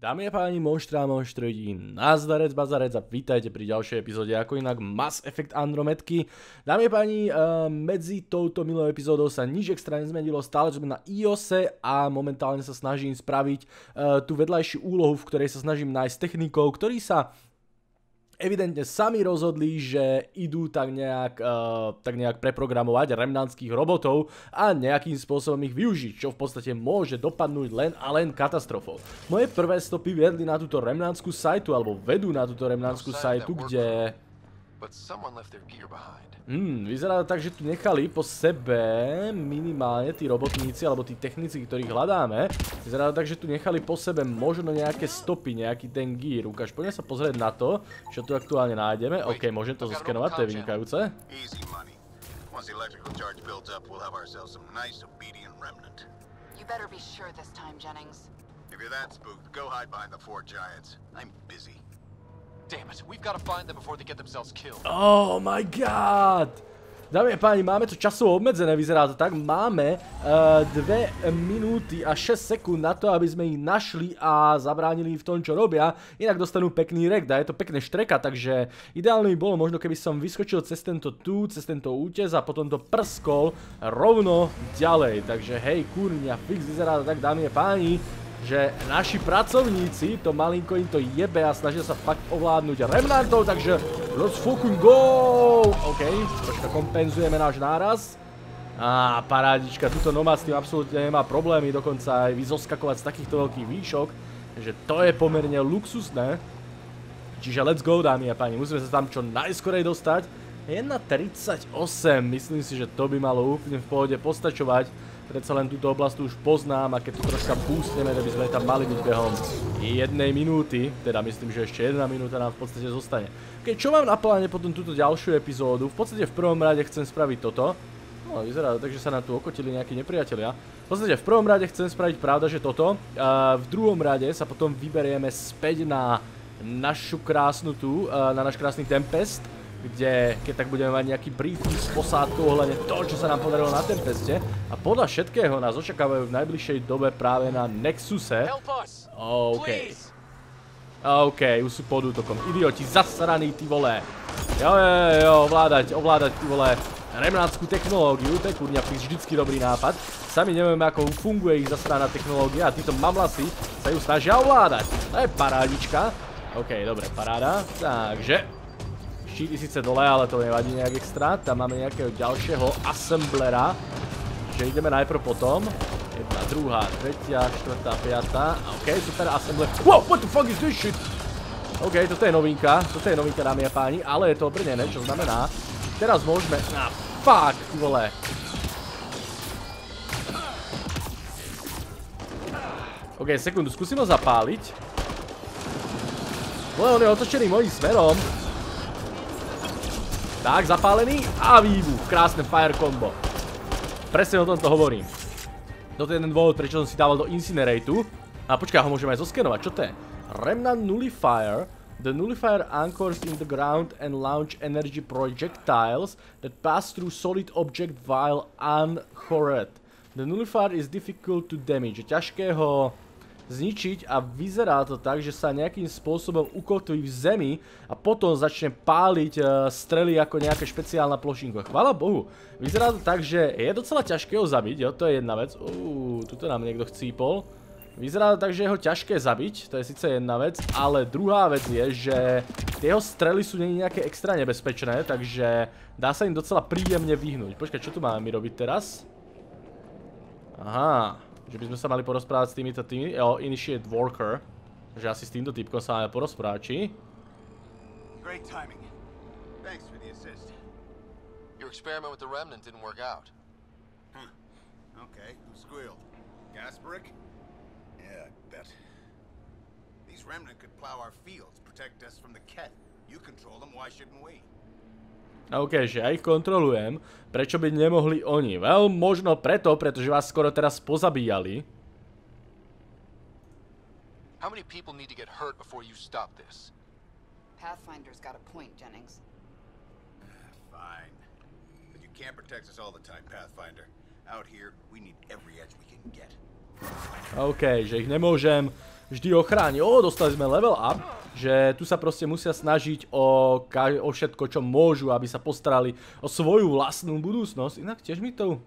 Dámy a páni, monštra a monštri, nazdarec, bazarec a vítajte pri ďalšej epizóde ako inak Mass Effect Andromedky. Dámy a páni, uh, medzi touto milou epizódou sa nič extra nezmenilo, stále sme na iOSe a momentálne sa snažím spraviť uh, tú vedľajšiu úlohu, v ktorej sa snažím nájsť technikov, ktorí sa evidentne sami rozhodli, že idú tak nejak, uh, tak nejak preprogramovať remnantských robotov a nejakým spôsobom ich využiť, čo v podstate môže dopadnúť len a len katastrofou. Moje prvé stopy viedli na túto remnantskú sajtu, alebo vedú na túto remnantskú sajtu, kde... Hmm, vyzerá to tak, že tu nechali po sebe minimálne tí robotníci alebo tí technici, ktorých hľadáme. Vyzerá to tak, že tu nechali po sebe možno nejaké stopy, nejaký ten gear. Ukáž, poďme sa pozrieť na to, čo tu aktuálne nájdeme. OK, môžem to zoskenovať, to je vynikajúce. You better be sure this time, Jennings. If you're that spooked, go hide behind the four giants. I'm busy. Damn it, we've got to find them before they get themselves killed. Oh my god! Dámy a páni, máme to časovo obmedzené, vyzerá to tak. Máme uh, eh, 2 minúty a 6 sekúnd na to, aby sme ich našli a zabránili v tom, čo robia. Inak dostanú pekný rek, je to pekné štreka, takže ideálne by bolo možno, keby som vyskočil cez tento tu, cez tento útes a potom to prskol rovno ďalej. Takže hej, kurňa, fix vyzerá to tak, dámy a páni že naši pracovníci, to malinko im to jebe a snažia sa fakt ovládnuť remnantov, takže let's fucking go! OK, troška kompenzujeme náš náraz. Á, parádička, tuto Nomad s tým absolútne nemá problémy, dokonca aj vyzoskakovať z takýchto veľkých výšok, že to je pomerne luxusné. Čiže let's go, dámy a páni, musíme sa tam čo najskorej dostať. 1.38, myslím si, že to by malo úplne v pohode postačovať predsa len túto oblasť už poznám a keď to troška boostneme, tak by sme tam mali byť behom jednej minúty, teda myslím, že ešte jedna minúta nám v podstate zostane. Keď čo mám na pláne potom túto ďalšiu epizódu, v podstate v prvom rade chcem spraviť toto, No, vyzerá tak, že sa nám tu okotili nejakí nepriatelia. V podstate v prvom rade chcem spraviť pravda, že toto. V druhom rade sa potom vyberieme späť na našu krásnu tu, na náš krásny Tempest kde keď tak budeme mať nejaký briefing s posádkou ohľadne toho, čo sa nám podarilo na Tempeste. A podľa všetkého nás očakávajú v najbližšej dobe práve na Nexuse. OK. OK, už sú pod útokom. Idioti, zasraní, ty vole. Jo, jo, jo, ovládať, ovládať, ty vole, remnáckú technológiu, to je kurňa vždycky dobrý nápad. Sami nevieme, ako funguje ich zasraná technológia a títo mamlasy sa ju snažia ovládať. To je parádička. OK, dobre, paráda. Takže, štíty síce dole, ale to nevadí nejak extra. Tam máme nejakého ďalšieho assemblera. Že ideme najprv potom. Jedna, druhá, tretia, štvrtá, piatá. OK, super, assembler. Wow, what the fuck is this shit? OK, toto je novinka. Toto je novinka, dámy a páni. Ale je to obrnené, čo znamená. Teraz môžeme... Ah, fuck, vole. OK, sekundu, skúsim ho zapáliť. Ale on je otočený mojím smerom. Tak, zapálený a výbuch. Krásne fire combo. Presne o tomto hovorím. Toto je jeden dôvod, prečo som si dával do Incineratu. A počkaj, ho môžeme aj zoskenovať. Čo to je? Remnant Nullifier. The nullifier anchors in the ground and launch energy projectiles that pass through solid object while unhored. The nullifier is difficult to damage. Ťažké ho zničiť a vyzerá to tak, že sa nejakým spôsobom ukotví v zemi a potom začne páliť e, strely ako nejaká špeciálna plošinka. Chvala Bohu. Vyzerá to tak, že je docela ťažké ho zabiť, jo, to je jedna vec. Uuu, tuto nám niekto chcípol. Vyzerá to tak, že je ho ťažké zabiť, to je síce jedna vec, ale druhá vec je, že tie strely sú nejaké extra nebezpečné, takže dá sa im docela príjemne vyhnúť. Počkaj, čo tu máme my robiť teraz? Aha. Že by sme sa mali porozprávať s týmito tými, o, Initiate Worker. Že asi s týmto typkom sa máme porozprávať, či? Great timing. Thanks for the assist. Your experiment with the remnant didn't work out. Huh. Okay, who squealed? Gasparic? Yeah, I bet. These remnant could plow our fields, protect us from the Ket. You control them, why shouldn't we? OK, že ja ich kontrolujem. Prečo by nemohli oni? Well, možno preto, pretože vás skoro teraz pozabíjali. How many people need to get hurt before you stop this? Pathfinder's got a point, Jennings. Fine. But you can't protect us all the time, Pathfinder. Out here, we need every edge we can get. OK, že ich nemôžem vždy ochrániť. Ó, dostali sme level up, že tu sa proste musia snažiť o, o všetko, čo môžu, aby sa postarali o svoju vlastnú budúcnosť. Inak tiež mi to...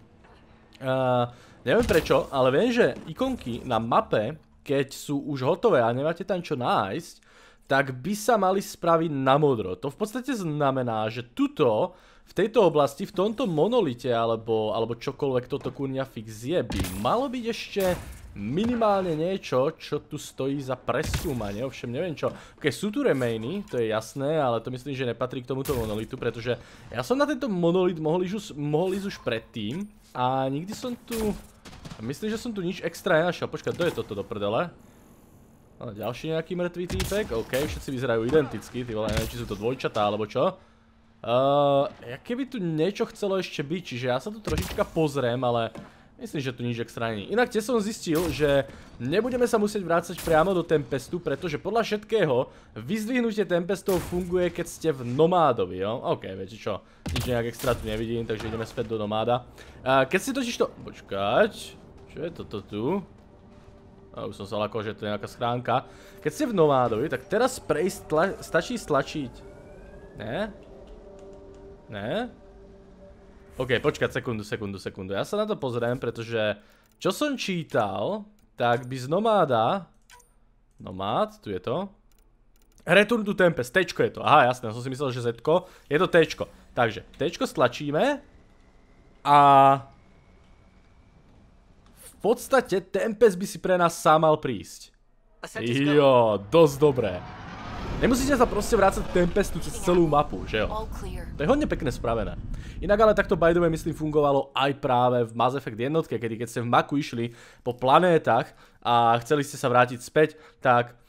Uh, neviem prečo, ale viem, že ikonky na mape, keď sú už hotové a nemáte tam čo nájsť, tak by sa mali spraviť na modro. To v podstate znamená, že tuto v tejto oblasti, v tomto monolite alebo, alebo čokoľvek toto kurnia fix je, by malo byť ešte minimálne niečo, čo tu stojí za preskúmanie, ovšem neviem čo. Ok, sú tu remainy, to je jasné, ale to myslím, že nepatrí k tomuto monolitu, pretože ja som na tento monolit mohol ísť už, mohol ísť už predtým a nikdy som tu... Myslím, že som tu nič extra nenašiel. Počkaj, to je toto do prdele. Ďalší nejaký mŕtvý týpek, ok, všetci vyzerajú identicky, ty vole, neviem, či sú to dvojčatá alebo čo. Uh, keby tu niečo chcelo ešte byť, čiže ja sa tu trošička pozriem, ale myslím, že tu nič extra není. Inak tie som zistil, že nebudeme sa musieť vrácať priamo do Tempestu, pretože podľa všetkého vyzdvihnutie Tempestov funguje, keď ste v Nomádovi, jo? OK, viete čo, nič nejak extra tu nevidím, takže ideme späť do Nomáda. Keď si totiž to... Počkať, čo je toto tu? Už som sa lakol, že to je nejaká schránka. Keď ste v Nomádovi, tak teraz prejsť stačí stlačiť. Ne? Ne? OK, počkať sekundu, sekundu, sekundu. Ja sa na to pozriem, pretože čo som čítal, tak by z Nomáda... Nomád, tu je to. Return to Tempest, Tčko je to. Aha, jasné, som si myslel, že Zko. Je to Tčko. Takže, Tčko stlačíme. A... V podstate Tempest by si pre nás sám mal prísť. Jo, dosť dobré. Nemusíte sa proste vrácať Tempestu cez celú mapu, že jo? To je hodne pekne spravené. Inak ale takto by the way myslím fungovalo aj práve v Mass Effect jednotke, kedy keď ste v maku išli po planétach a chceli ste sa vrátiť späť, tak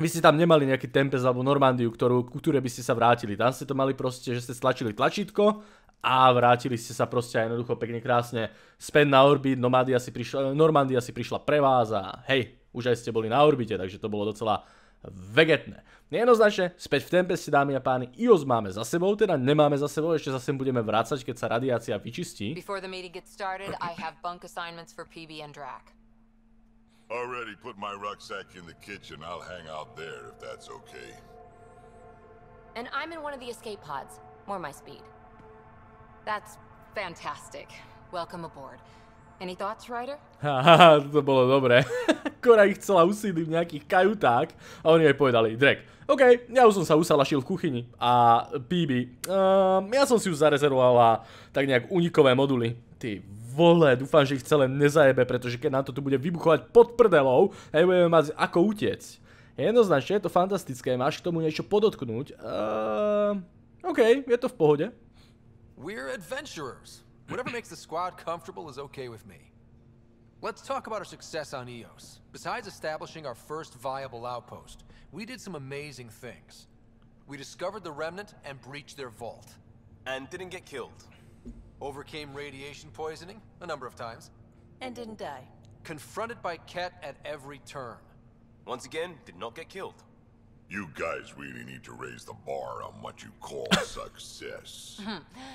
vy ste tam nemali nejaký Tempest alebo Normandiu, ktorú, ku ktorej by ste sa vrátili. Tam ste to mali proste, že ste stlačili tlačítko a vrátili ste sa proste aj jednoducho pekne krásne späť na orbit. Normandia si prišla, Normandia si prišla pre vás a hej, už aj ste boli na orbite, takže to bolo docela vegetné. Nejednoznačne, späť v Tempeste, dámy a páni, IOS máme za sebou, teda nemáme za sebou, ešte sa sem budeme vrácať, keď sa radiácia vyčistí. Before the meeting gets started, I have bunk assignments for PB and Drac. Already put my rucksack in the kitchen. I'll hang out there if that's okay. And I'm in one of the escape pods. More my speed. That's fantastic. Welcome aboard. Any thoughts, Ryder? Haha, to bolo dobré. Kora ich chcela usídliť v nejakých kajutách a oni jej povedali, Drek, OK, ja už som sa usalašil v kuchyni a Bibi, uh, ja som si už zarezervovala tak nejak unikové moduly. Ty vole, dúfam, že ich celé nezajebe, pretože keď nám to tu bude vybuchovať pod prdelou, nebudeme mať ako utiec. Jednoznačne je to fantastické, máš k tomu niečo podotknúť? Uh, OK, je to v pohode. We're adventurers. Whatever makes the squad comfortable is okay with me. Let's talk about our success on EOS. Besides establishing our first viable outpost, we did some amazing things. We discovered the Remnant and breached their vault. And didn't get killed. Overcame radiation poisoning a number of times. And didn't die. Confronted by Ket at every turn. Once again, did not get killed. You guys really need to raise the bar on what you call success.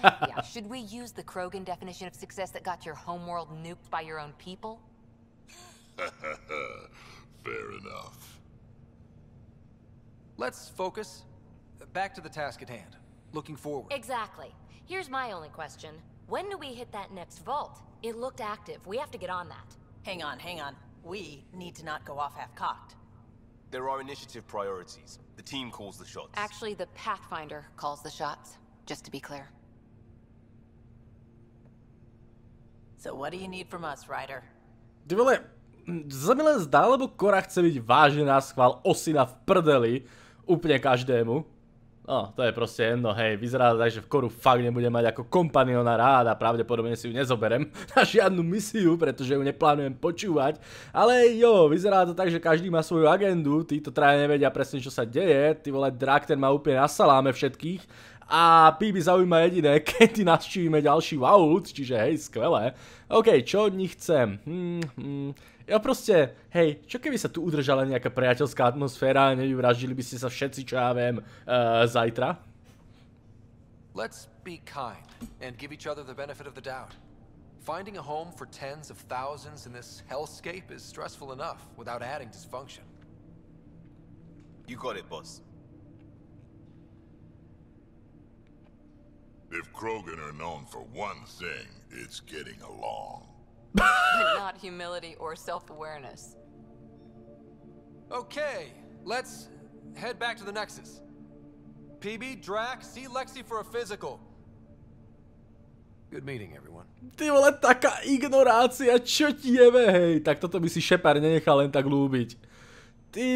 yeah, should we use the Krogan definition of success that got your homeworld nuked by your own people? Fair enough. Let's focus. Back to the task at hand. Looking forward. Exactly. Here's my only question. When do we hit that next vault? It looked active. We have to get on that. Hang on, hang on. We need to not go off half-cocked. There are initiative priorities. The team calls the shots. Actually, the Pathfinder calls the shots, just to be clear. So what do you need from us, Ryder? Ty vole, sa mi len zdá, lebo Kora chce byť vážne na schvál osina v prdeli úplne každému. No, to je proste jedno, hej, vyzerá tak, že v koru fakt nebudem mať ako kompaniona rád a pravdepodobne si ju nezoberem na žiadnu misiu, pretože ju neplánujem počúvať. Ale jo, vyzerá to tak, že každý má svoju agendu, títo traja nevedia presne, čo sa deje, ty vole, Drak ten má úplne na saláme všetkých a PB zaujíma jediné, kedy navštívime ďalší vault, čiže hej, skvelé. OK, čo od nich chcem? Hmm, hmm. Ja proste, hej, čo keby sa tu udržala nejaká priateľská atmosféra a nevyvraždili by ste sa všetci, čo ja viem, uh, zajtra? Let's be kind and give each other the benefit of the doubt. Finding a home for tens of thousands in this hellscape is stressful enough without adding dysfunction. You got it, boss. If Krogan are known for one thing, it's getting along. But not humility or self-awareness. Okay, let's head back to the Nexus. PB, Drac, see Lexi for a physical. Good meeting, everyone. Ty vole, taká ignorácia, čo ti jebe, hej. Tak toto by si Shepard nenechal len tak lúbiť. Ty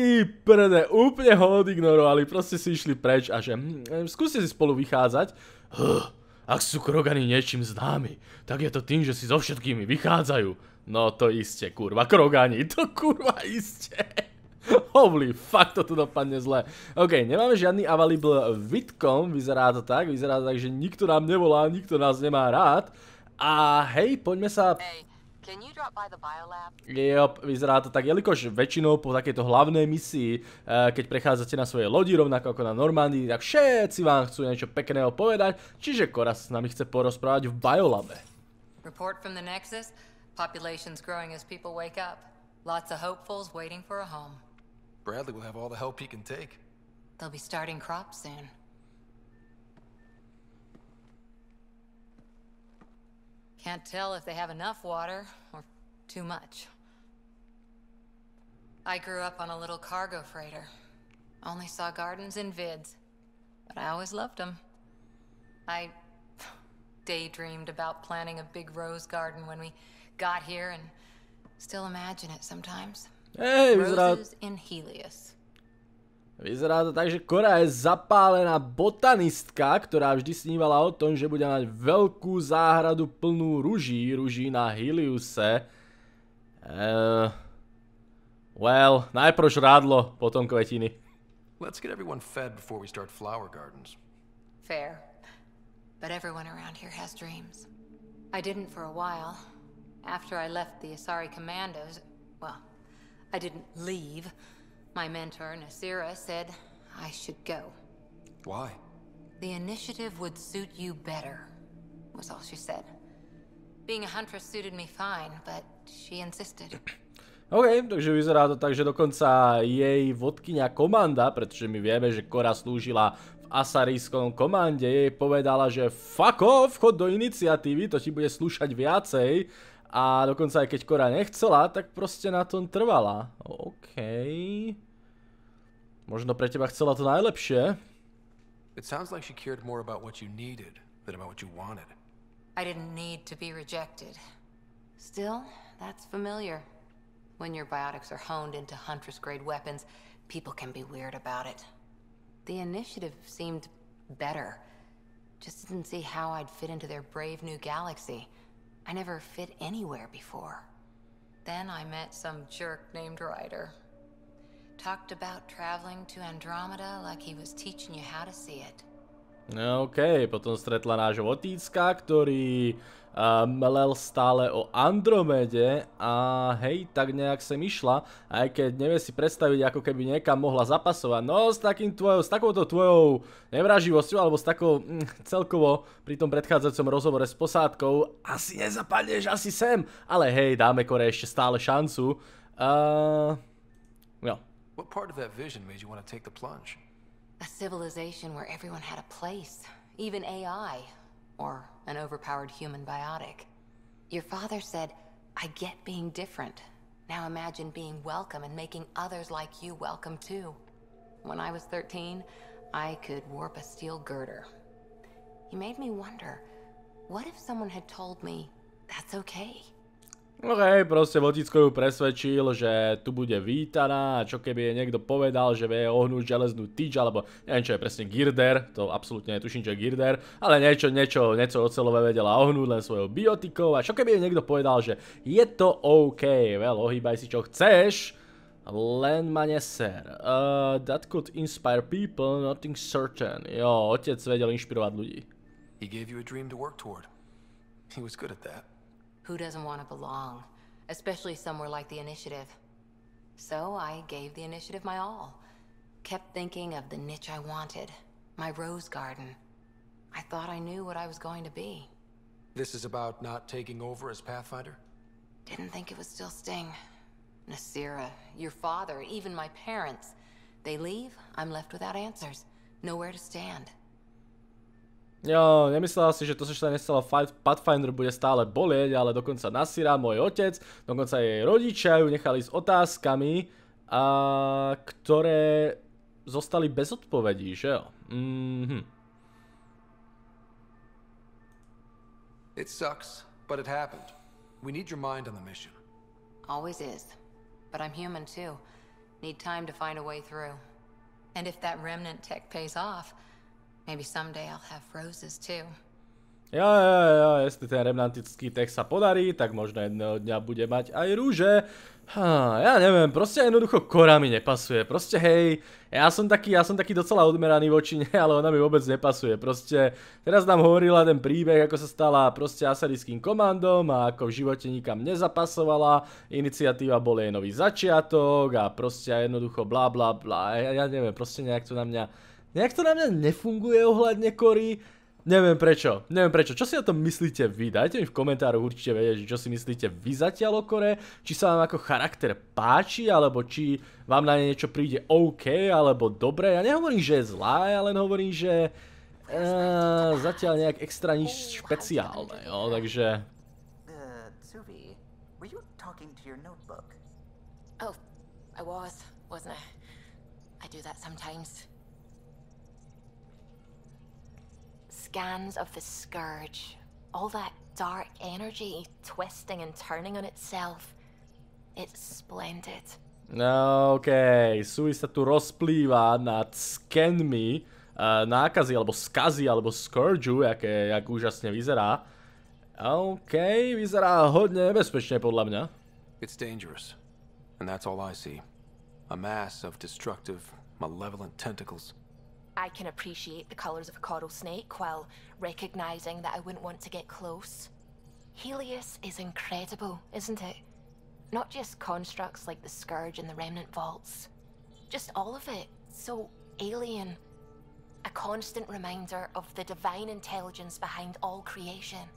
prde, úplne ho odignorovali, proste si išli preč a že hm, skúste si spolu vychádzať. Huh, ak sú Krogany niečím známi, tak je to tým, že si so všetkými vychádzajú. No to iste, kurva, Krogani, to kurva iste. Holy fuck, to tu dopadne zle. OK, nemáme žiadny available Vitcom, vyzerá to tak, vyzerá to tak, že nikto nám nevolá, nikto nás nemá rád. A hej, poďme sa... Hey, can you drop by the biolab? Jop, vyzerá to tak, jelikož väčšinou po takejto hlavnej misii, eh, keď prechádzate na svoje lodi, rovnako ako na Normandii, tak všetci vám chcú niečo pekného povedať, čiže Koras s nami chce porozprávať v biolabe. Report from the Nexus. Population's growing as people wake up. Lots of hopefuls waiting for a home. Bradley will have all the help he can take. They'll be starting crops soon. Can't tell if they have enough water or too much. I grew up on a little cargo freighter. Only saw gardens in vids, but I always loved them. I daydreamed about planting a big rose garden when we got here and still imagine it sometimes. Vyzerá, Roses in Helios. Vyzerá to tak, že Kora je zapálená botanistka, ktorá vždy snívala o tom, že bude mať veľkú záhradu plnú ruží, ruží na Hiliuse. Uh, well, najprv žrádlo, potom kvetiny. Let's get everyone fed before we start flower gardens. Fair. But everyone around here has dreams. I didn't for a while. After I left the Asari Commandos, well, I didn't leave. My mentor, Nasira, said I should go. Why? The initiative would suit you better, was all she said. Being a huntress suited me fine, but she insisted. OK, takže vyzerá to tak, že dokonca jej vodkynia komanda, pretože my vieme, že Kora slúžila v asarijskom komande, jej povedala, že fuck off, chod do iniciatívy, to ti bude slúšať viacej. A dokonca aj keď Kora nechcela, tak proste na tom trvala. OK. Možno pre teba chcela to najlepšie. It sounds like she cared more about what you needed than about what you wanted. I didn't need to be rejected. Still, that's familiar. When your biotics are honed into Huntress grade weapons, people can be weird about it. The initiative seemed better. Just didn't see how I'd fit into their brave new galaxy. I never fit anywhere before. Then I met some jerk named Ryder. Talked about traveling to Andromeda like he was teaching you how to see it. OK, potom stretla nášho Otícka, ktorý uh, melel stále o Andromede a hej, tak nejak sem išla, aj keď nevie si predstaviť, ako keby niekam mohla zapasovať. No, s, takým tvojou, s takouto tvojou nevraživosťou, alebo s takou mm, celkovo pri tom predchádzajúcom rozhovore s posádkou, asi nezapadneš, asi sem, ale hej, dáme Kore ešte stále šancu. Uh, no. What part of that vision made you want to take the plunge? A civilization where everyone had a place, even AI, or an overpowered human biotic. Your father said, I get being different. Now imagine being welcome and making others like you welcome too. When I was 13, I could warp a steel girder. He made me wonder, what if someone had told me that's okay? OK, proste Voticko ju presvedčil, že tu bude vítaná a čo keby jej niekto povedal, že vie ohnúť železnú tyč, alebo neviem čo je presne girder, to absolútne netuším čo je girder, ale niečo, niečo, niečo ocelové vedela ohnúť len svojou biotikou a čo keby jej niekto povedal, že je to OK, well, ohýbaj si čo chceš, len ma neser. Uh, that could inspire people, nothing certain. Jo, otec vedel inšpirovať ľudí. He gave you a dream to work toward. He was good at that. Who doesn't want to belong? Especially somewhere like the Initiative. So I gave the Initiative my all. Kept thinking of the niche I wanted. My rose garden. I thought I knew what I was going to be. This is about not taking over as Pathfinder? Didn't think it would still sting. Nasira, your father, even my parents. They leave, I'm left without answers. Nowhere to stand. Jo, nemyslela si, že to, čo sa nestalo Pathfinder, bude stále bolieť, ale dokonca Nasira, môj otec, dokonca jej rodičia ju nechali s otázkami, a, ktoré zostali bez odpovedí, že jo? Mhm. It sucks, but it happened. We need your mind on the mission. Always is. But I'm human too. Need time to find a way through. And if that remnant tech pays off, maybe someday I'll have roses too. Jo, jo, jo, jestli ten remnantický text sa podarí, tak možno jedného dňa bude mať aj rúže. Ha, ja neviem, proste jednoducho Kora mi nepasuje. Proste hej, ja som taký, ja som taký docela odmeraný voči nej, ale ona mi vôbec nepasuje. Proste teraz nám hovorila ten príbeh, ako sa stala proste asarickým komandom a ako v živote nikam nezapasovala. Iniciatíva bol jej nový začiatok a proste jednoducho bla bla bla. Ja, ja neviem, proste nejak to na mňa, nejak to na mňa nefunguje ohľadne Kory. Neviem prečo, neviem prečo. Čo si o tom myslíte vy? Dajte mi v komentároch určite vedieť, čo si myslíte vy zatiaľ o Kore. Či sa vám ako charakter páči, alebo či vám na niečo príde OK, alebo dobre. Ja nehovorím, že je zlá, ja len hovorím, že uh, zatiaľ nejak extra nič špeciálne, jo, takže... Uh, Suvi, were you talking to your notebook? Oh, I was, wasn't I? I do that sometimes. Scans of the Scourge. All that dark energy twisting and turning on itself. It's splendid. OK, Sui sa tu rozplýva nad skenmi uh, nákazy, alebo skazy, alebo Scourgeu, aké, jak úžasne vyzerá. OK, vyzerá hodne nebezpečne podľa mňa. It's dangerous. And that's all I see. A mass of destructive, malevolent tentacles. I can appreciate the colours of a coral snake while recognising that I wouldn't want to get close. Helios is incredible, isn't it? Not just constructs like the Scourge and the Remnant Vaults. Just all of it. So alien. A constant reminder of the divine intelligence behind all creation.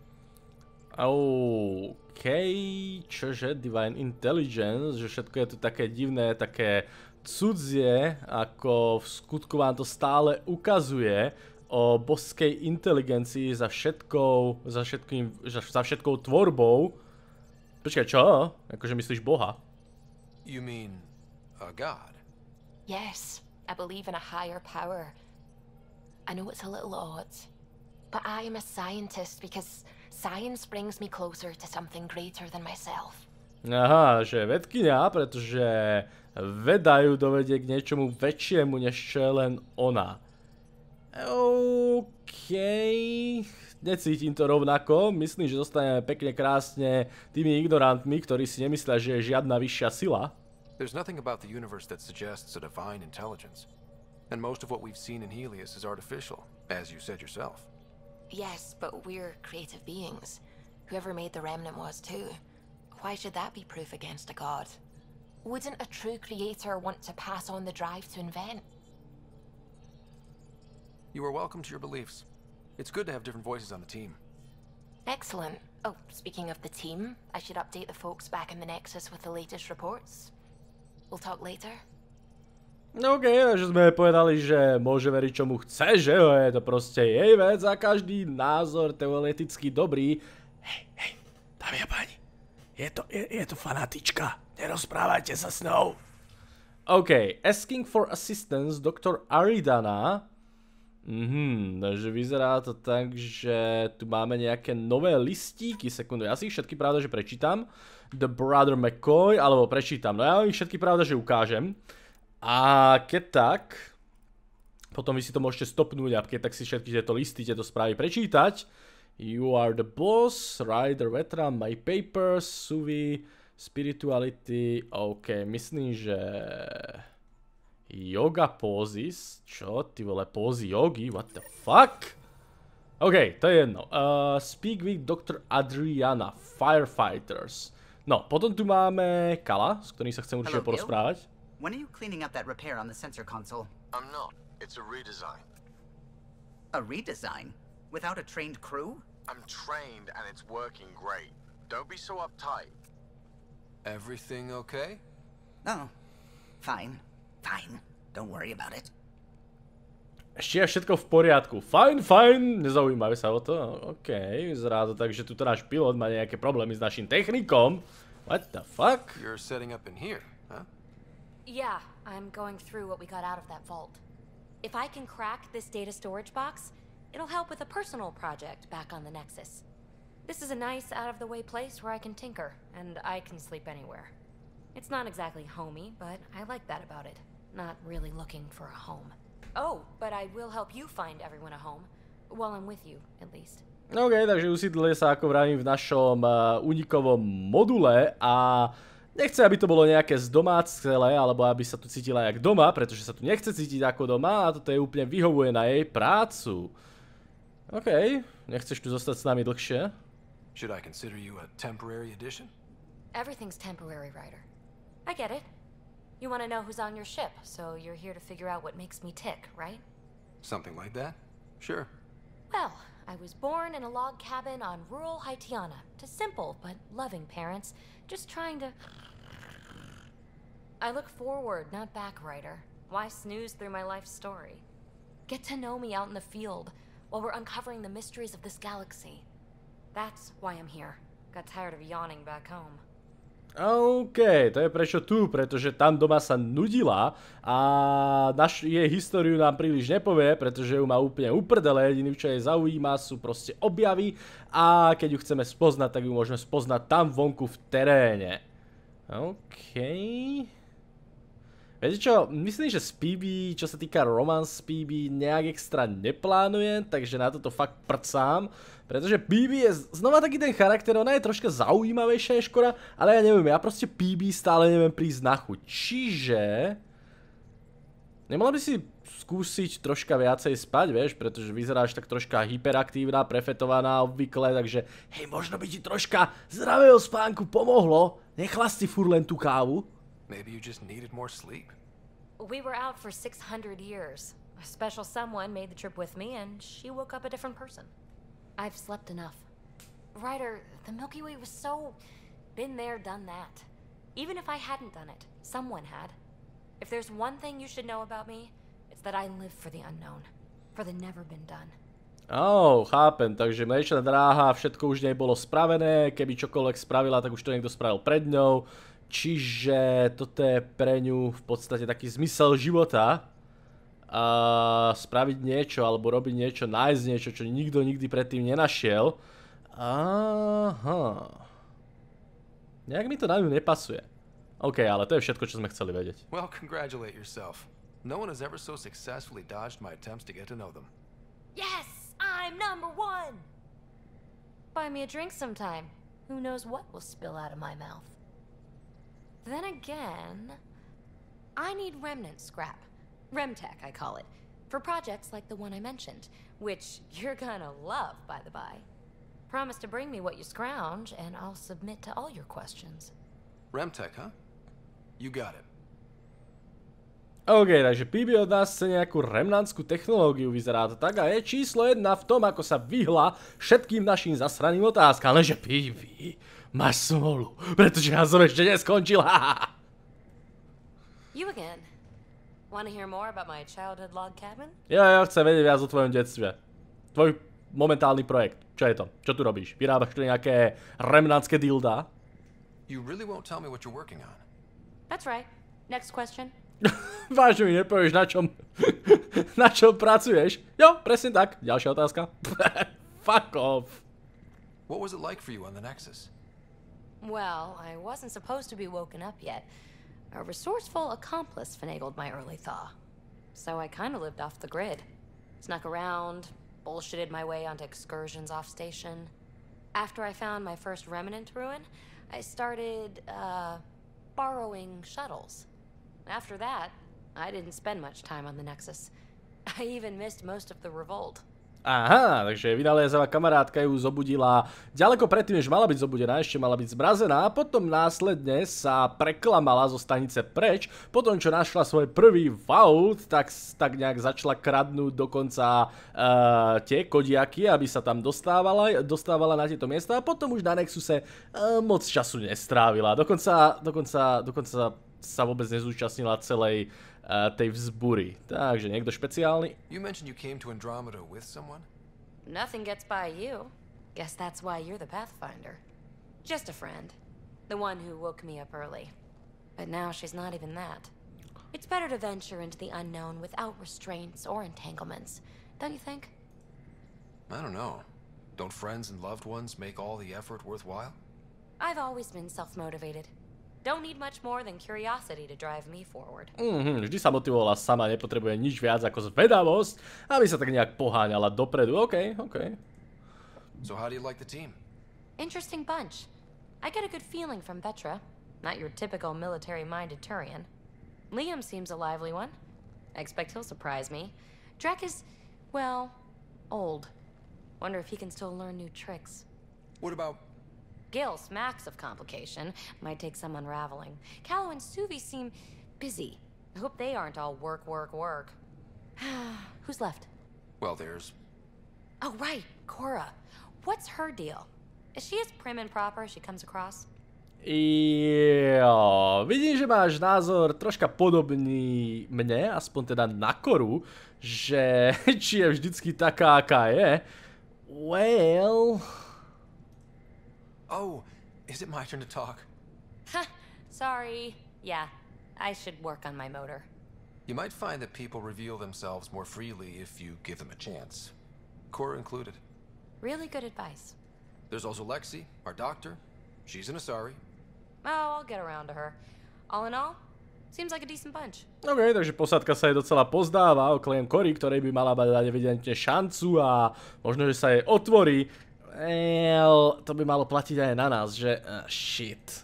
OK, čože Divine Intelligence, že všetko je tu také divné, také cudzie, ako v skutku vám to stále ukazuje o boskej inteligencii za všetkou, za, všetkým, za všetkou tvorbou. Počkaj, čo? Akože myslíš Boha? You mean a god? Yes, I believe in a higher power. I know it's a little odd, but I am a scientist because science brings me closer to something greater than myself. Aha, že vedkynia, pretože veda ju dovedie k niečomu väčšiemu, než čo je len ona. OK, necítim to rovnako, myslím, že zostaneme pekne krásne tými ignorantmi, ktorí si nemyslia, že je žiadna vyššia sila. There's nothing about the universe that suggests a divine intelligence. And most of what we've seen in Helios is artificial, as you said yourself. Yes, but we're creative beings. Whoever made the remnant was too. Why should that be proof against a god? Wouldn't a true creator want to pass on the drive to invent? You are welcome to your beliefs. It's good to have different voices on the team. Excellent. Oh, speaking of the team, I should update the folks back in the Nexus with the latest reports. We'll talk later. No okej, okay, že sme povedali, že môže veriť čomu chce, že jo, je to proste jej vec a každý názor teoreticky dobrý. Hej, hej, dámy a páni, je to, je, je to fanatička, nerozprávajte sa s ňou. OK, asking for assistance Dr. Aridana Mhm, takže vyzerá to tak, že tu máme nejaké nové listíky, sekundu, ja si ich všetky pravda, že prečítam. The Brother McCoy, alebo prečítam, no ja ich všetky pravda, že ukážem. A keď tak, potom vy si to môžete stopnúť a keď tak si všetky tieto listy, tieto správy prečítať. You are the boss, Rider Veteran, My Papers, Suvi, Spirituality, OK, myslím, že... Yoga poses. Čo? Ty vole, pózy jogy? What the fuck? OK, to je jedno. Uh, speak with Dr. Adriana, Firefighters. No, potom tu máme Kala, s ktorým sa chcem určite Hello, porozprávať. When are you cleaning up that repair on the sensor console? I'm not. It's a redesign. A redesign? Without a trained crew? I'm trained and it's working great. Don't be so uptight. Everything okay? Oh, fine. Fine. Don't worry about it. Ešte je všetko v poriadku. Fajn, fajn, nezaujímajú sa o to. OK, vyzerá to tak, že tu náš pilot má nejaké problémy s našim technikom. What the fuck? You're setting up in here, huh? Yeah, I'm going through what we got out of that vault. If I can crack this data storage box, it'll help with a personal project back on the Nexus. This is a nice, out-of-the-way place where I can tinker, and I can sleep anywhere. It's not exactly homey, but I like that about it. Not really looking for a home. Oh, but I will help you find everyone a home. While I'm with you, at least. OK, takže usídlili sa, ako vravím, v našom unikovom module a nechce, aby to bolo nejaké zdomácele, alebo aby sa tu cítila jak doma, pretože sa tu nechce cítiť ako doma a toto je úplne vyhovuje na jej prácu. OK, nechceš tu zostať s nami dlhšie? Should I consider you a temporary addition? Everything's temporary, Ryder. I get it. You want to know who's on your ship, so you're here to figure out what makes me tick, right? Something like that? Sure. Well, I was born in a log cabin on rural Haitiana to simple but loving parents, just trying to. I look forward, not back, Ryder. Why snooze through my life story? Get to know me out in the field while uncovering the mysteries of this galaxy. That's why I'm here. Got tired of yawning back home. OK, to je prečo tu, pretože tam doma sa nudila a naš, jej históriu nám príliš nepovie, pretože ju má úplne uprdele, jediný čo jej zaujíma sú proste objavy a keď ju chceme spoznať, tak ju môžeme spoznať tam vonku v teréne. OK. Viete čo, myslím, že s PB, čo sa týka romance s PB, nejak extra neplánujem, takže na toto fakt prcám. Pretože PB je znova taký ten charakter, ona je troška zaujímavejšia než Kora, ale ja neviem, ja proste PB stále neviem prísť na chuť. Čiže... Nemala by si skúsiť troška viacej spať, vieš, pretože vyzeráš tak troška hyperaktívna, prefetovaná obvykle, takže hej, možno by ti troška zdravého spánku pomohlo. Nechla si furt len tú kávu. Maybe you just needed more sleep. We were out for 600 years. A special someone made the trip with me, and she woke up a different person. I've slept enough. Ryder, the Milky Way was so. been there, done that. Even if I hadn't done it, someone had. If there's one thing you should know about me, it's that I live for the unknown, for the never been done. Oh, chápem, takže mliečna dráha, všetko už nej bolo spravené, keby čokoľvek spravila, tak už to niekto spravil pred ňou. Čiže toto je pre ňu v podstate taký zmysel života. A spraviť niečo, alebo robiť niečo, nájsť niečo, čo nikto nikdy predtým nenašiel. Aha. Nejak mi to na ňu nepasuje. OK, ale to je všetko, čo sme chceli vedieť. Well, congratulate yourself. No one has ever so successfully dodged my attempts to get to know them. Yes, I'm number one! Buy me a drink sometime. Who knows what will spill out of my mouth? Then again, I need remnant scrap. Remtech, I call it. For projects like the one I mentioned, which you're gonna love, by the by. Promise to bring me what you scrounge, and I'll submit to all your questions. Remtech, huh? You got it. OK, takže PB od nás chce nejakú remnantskú technológiu, vyzerá to tak a je číslo jedna v tom, ako sa vyhla všetkým našim zasraným otázkam, lenže PB, máš smolu, pretože ja som ešte neskončil. You again. Want to hear more about my childhood log cabin? Ja, ja chcem vedieť viac o tvojom detstve. Tvoj momentálny projekt. Čo je to? Čo tu robíš? Vyrábaš tu nejaké remnantské dilda? You really won't tell me what you're working on. That's right. Next question. Vážne mi nepovieš, na čom, na čom pracuješ? Jo, presne tak. Ďalšia otázka. Fuck off. What was it like for you on the Nexus? Well, I wasn't supposed to be woken up yet. A resourceful accomplice finagled my early thaw. So I kind of lived off the grid. Snuck around, bullshitted my way onto excursions off station. After I found my first remnant ruin, I started, uh, borrowing shuttles. After that, I didn't spend much time on the Nexus. I even missed most of the revolt. Aha, takže vynalézavá kamarátka ju zobudila ďaleko predtým, než mala byť zobudená, ešte mala byť zmrazená potom následne sa preklamala zo stanice preč. Potom, čo našla svoj prvý vault, tak, tak nejak začala kradnúť dokonca uh, tie kodiaky, aby sa tam dostávala, dostávala na tieto miesta a potom už na Nexuse uh, moc času nestrávila. Dokonca, dokonca, dokonca sa vôbec nezúčastnila celej tej vzbury. Takže niekto špeciálny? You mentioned you came to Andromeda with someone? Nothing gets by you. Guess that's why you're the Pathfinder. Just a friend. The one who woke me up early. But now she's not even that. It's better to venture into the unknown without restraints or entanglements, don't you think? I don't know. Don't friends and loved ones make all the effort worthwhile? I've always been self-motivated. Don't need much more than curiosity to drive me forward. Mhm, vždy sa motivovala sama, nepotrebuje nič viac ako zvedavosť, aby sa tak nejak poháňala dopredu. OK, OK. So how do you like the team? Interesting bunch. I get a good feeling from Vetra. Not your typical military-minded Turian. Liam seems a lively one. I expect he'll surprise me. Drek is, well, old. Wonder if he can still learn new tricks. What about Gil smacks of complication. Might take some unraveling. Callow and Suvi seem busy. I hope they aren't all work, work, work. Who's left? well there's Oh, right, Cora. What's her deal? Is she as prim and proper as she comes across? Jo, vidím, že máš názor troška podobný mne, aspoň teda na koru, že či je vždycky taká, aká je. Well... Oh, is it my turn to talk? Ha, sorry. Yeah, I should work on my motor. You might find that people reveal themselves more freely if you give them a chance. Cora included. Really good advice. There's also Lexi, our doctor. She's an Asari. Oh, I'll get around to her. All in all, seems like a decent bunch. OK, takže posádka sa jej docela pozdáva, okrem Cory, ktorej by mala dať evidentne šancu a možno, že sa jej otvorí. Well, to by malo platiť aj na nás, že... Uh, shit.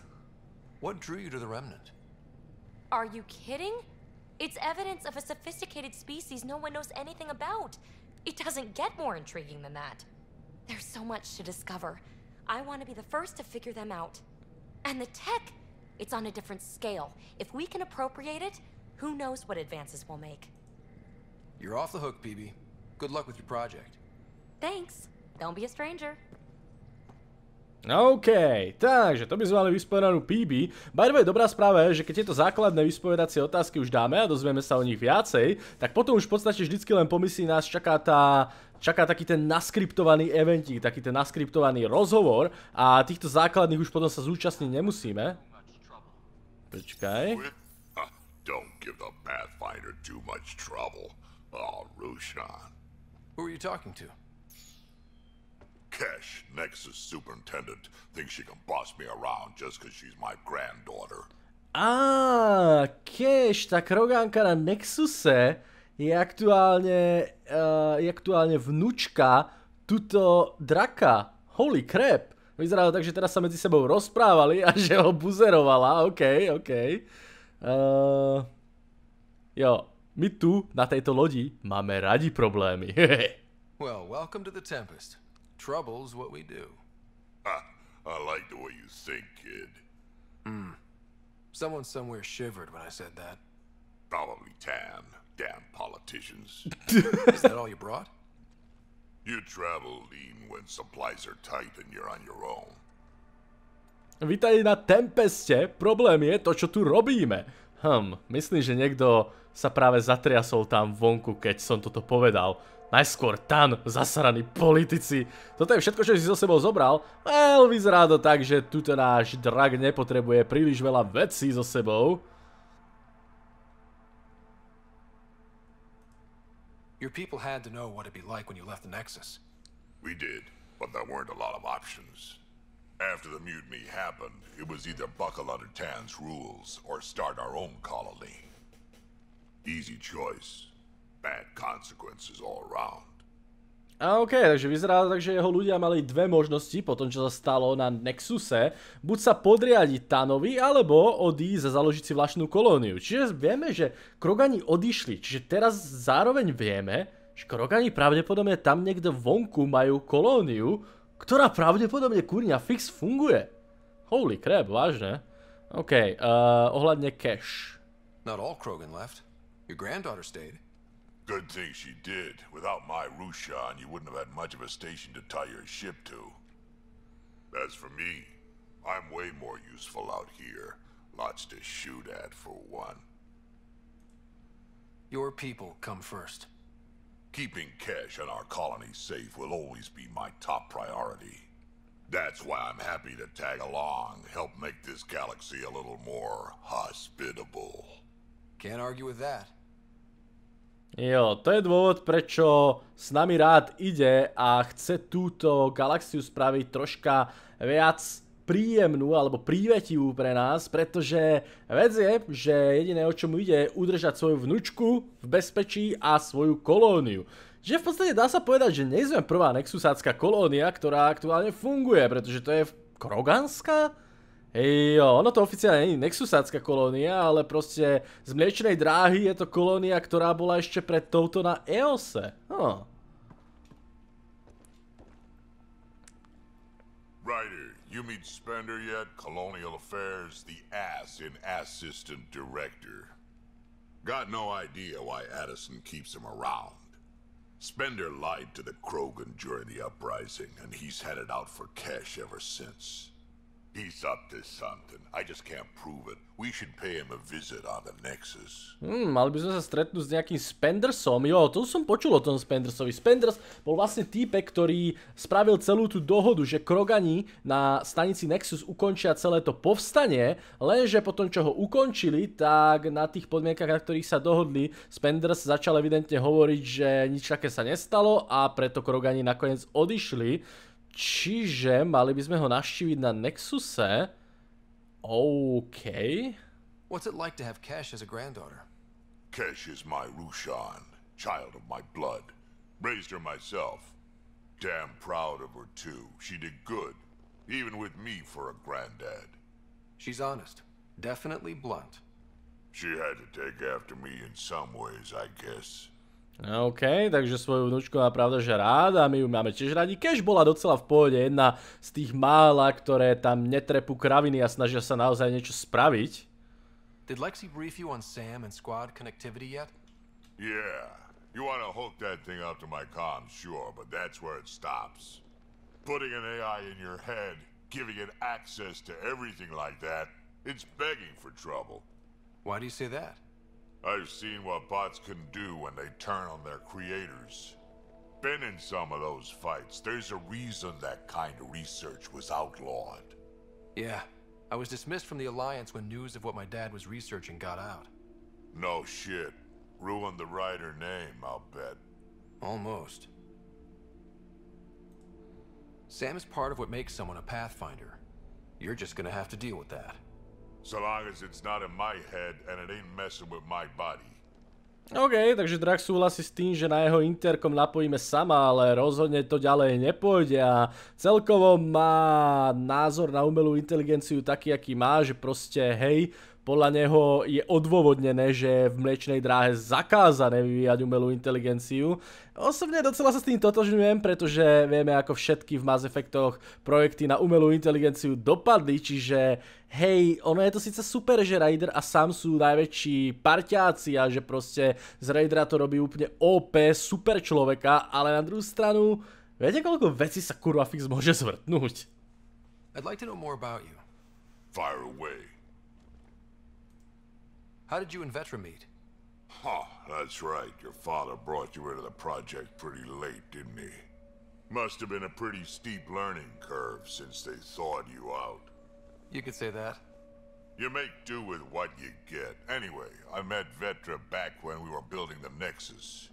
What drew you to the Remnant? Are you kidding? It's evidence of a sophisticated species no one knows anything about. It doesn't get more intriguing than that. There's so much to discover. I want to be the first to figure them out. And the tech, it's on a different scale. If we can appropriate it, who knows what advances we'll make. You're off the hook, PB. Good luck with your project. Thanks. Don't be a stranger. OK, takže to by sme mali vyspovedanú PB. By the way, dobrá správa je, že keď tieto základné vyspovedacie otázky už dáme a dozvieme sa o nich viacej, tak potom už v podstate vždycky len po misii nás čaká tá čaká taký ten naskriptovaný eventík, taký ten naskriptovaný rozhovor a týchto základných už potom sa zúčastniť nemusíme. Počkaj. Huh, Don't give the Pathfinder too much trouble. Oh, Rushan. Who are you talking to? Kesh, Nexus superintendent, thinks she can boss me around just because she's my granddaughter. Á, Cash, tá krogánka na Nexuse je aktuálne, uh, je aktuálne vnúčka tuto draka. Holy crap. Vyzerá to tak, že teraz sa medzi sebou rozprávali a že ho buzerovala. OK, OK. Uh, jo, my tu na tejto lodi máme radi problémy. Well, welcome to the Tempest. Trouble's what we do. Ha, I like the way you think, kid. Hmm. Someone somewhere shivered when I said that. Probably Tam. Damn politicians. Is that all you brought? you travel lean when supplies are tight and you're on your own. Vítaj na Tempeste. Problém je to, čo tu robíme. Hm, myslím, že niekto sa práve zatriasol tam vonku, keď som toto povedal. Najskôr Tan, zasraní politici. Toto je všetko, čo si so sebou zobral. Well, vyzerá to tak, že tuto náš drak nepotrebuje príliš veľa vecí so sebou. Your people had to know what it'd be like when you left the Nexus. We did, but there weren't a lot of options. After the mutiny happened, it was either buckle under Tan's rules or start our own colony. Easy choice. Bad consequences all around. A OK, takže vyzerá tak, že jeho ľudia mali dve možnosti po tom, čo sa stalo na Nexuse. Buď sa podriadiť Tanovi, alebo odísť a založiť si vlastnú kolóniu. Čiže vieme, že Krogani odišli, čiže teraz zároveň vieme, Škrogani pravdepodobne tam niekde vonku majú kolóniu, ktorá pravdepodobne kurňa fix funguje. Holy crap, vážne. OK, uh, ohľadne cash. Not all Krogan left. Your granddaughter stayed. Good thing she did. Without my Rushan, you wouldn't have had much of a station to tie your ship to. As for me, I'm way more useful out here. Lots to shoot at, for one. Your people come first. Keeping cash and our colony safe will always be my top priority. That's why I'm happy to tag along, help make this galaxy a little more hospitable. Can't argue with that. Jo, to je dôvod, prečo s nami rád ide a chce túto galaxiu spraviť troška viac príjemnú alebo prívetivú pre nás, pretože vec je, že jediné o čomu ide je udržať svoju vnúčku v bezpečí a svoju kolóniu. Že v podstate dá sa povedať, že nie sme prvá nexusácká kolónia, ktorá aktuálne funguje, pretože to je Kroganská? Jo, ono to oficiálne nie je Nexusácka kolónia, ale proste z mliečnej dráhy je to kolónia, ktorá bola ešte pred touto na Eose. Oh. Ryder, you meet Spender yet? Colonial Affairs, the ass in Assistant Director. Got no idea why Addison keeps him around. Spender lied to the Krogan during the uprising, and he's headed out for cash ever since. He's up to something. I just can't prove it. We should pay him a visit on the Nexus. Hmm, mali by sme sa stretnúť s nejakým Spendersom. Jo, to som počul o tom Spendersovi. Spenders bol vlastne týpek, ktorý spravil celú tú dohodu, že Krogani na stanici Nexus ukončia celé to povstanie, lenže potom, čo ho ukončili, tak na tých podmienkach, na ktorých sa dohodli, Spenders začal evidentne hovoriť, že nič také sa nestalo a preto Krogani nakoniec odišli. Čiže mali by sme ho navštíviť na Nexuse. OK. What's it like to have Cash as a granddaughter? Kesh is my Rushan, child of my blood. Raised her myself. Damn proud of her, too. She did good, even with me for a granddad. She's honest. Definitely blunt. She had to take after me in some ways, I guess. OK, takže svoju vnúčku má pravda, že rád a my ju máme tiež radi. Cash bola docela v pohode, jedna z tých mála, ktoré tam netrepú kraviny a snažia sa naozaj niečo spraviť. Did Lexi brief you on Sam and squad connectivity yet? Yeah, you want to hook that thing up to my comms, sure, but that's where it stops. Putting an AI in your head, giving it access to everything like that, it's begging for trouble. Why do you say that? I've seen what bots can do when they turn on their creators. Been in some of those fights. There's a reason that kind of research was outlawed. Yeah. I was dismissed from the Alliance when news of what my dad was researching got out. No shit. Ruined the writer name, I'll bet. Almost. Sam is part of what makes someone a Pathfinder. You're just gonna have to deal with that. So long as it's not in my head and it ain't messing with my body. OK, takže Drak súhlasí s tým, že na jeho interkom napojíme sama, ale rozhodne to ďalej nepôjde a celkovo má názor na umelú inteligenciu taký, aký má, že proste hej, podľa neho je odôvodnené, že v mliečnej dráhe zakázané vyvíjať umelú inteligenciu. Osobne docela sa s tým totožňujem, pretože vieme ako všetky v Mass Effectoch projekty na umelú inteligenciu dopadli, čiže hej, ono je to síce super, že Raider a Sam sú najväčší parťáci a že proste z Raidera to robí úplne OP, super človeka, ale na druhú stranu, viete koľko vecí sa kurva fix môže zvrtnúť? I'd like to know more about you. Fire away. How did you and Vetra meet? Huh, that's right. Your father brought you into the project pretty late, didn't he? Must have been a pretty steep learning curve since they thawed you out. You could say that. You make do with what you get. Anyway, I met Vetra back when we were building the Nexus.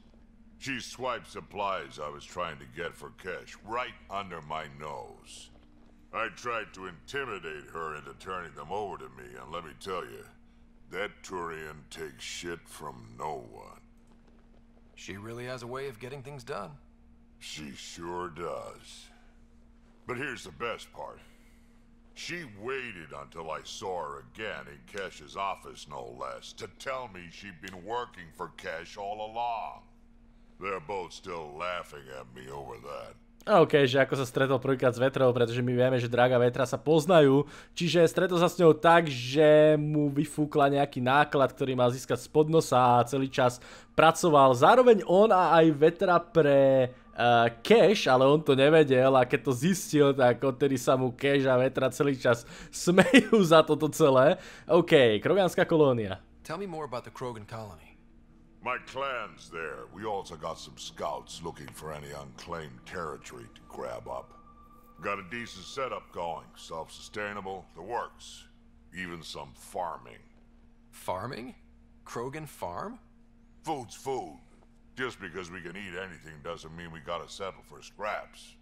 She swiped supplies I was trying to get for cash right under my nose. I tried to intimidate her into turning them over to me, and let me tell you, that Turian takes shit from no one. She really has a way of getting things done. She sure does. But here's the best part. She waited until I saw her again in Kesh's office, no less, to tell me she'd been working for Kesh all along. They're both still laughing at me over that. OK, že ako sa stretol prvýkrát s Vetrou, pretože my vieme, že Draga Vetra sa poznajú, čiže stretol sa s ňou tak, že mu vyfúkla nejaký náklad, ktorý mal získať spod nosa a celý čas pracoval. Zároveň on a aj Vetra pre uh, Cash, ale on to nevedel a keď to zistil, tak odtedy sa mu Cash a Vetra celý čas smejú za toto celé. OK, Krogánska kolónia. Tell me more about the Krogan colony. My clan's there. We also got some scouts looking for any unclaimed territory to grab up. Got a decent setup going. Self-sustainable, the works. Even some farming. Farming? Krogan farm? Food's food. Just because we can eat anything doesn't mean we gotta settle for scraps.